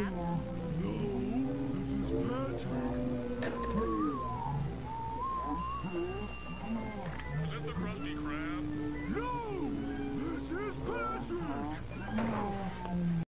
No, this is Patrick.